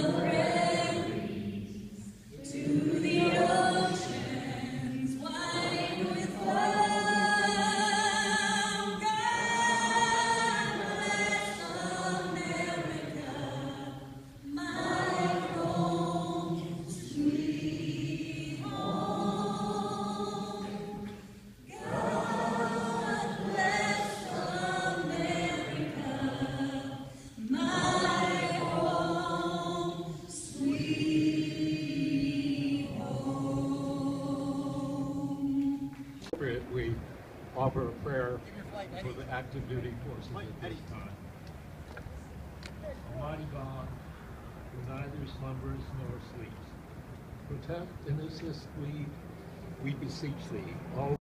appropriate, we offer a prayer for the active duty forces at this time. Almighty God, who neither slumbers nor sleeps, protect and assist we, we beseech thee, all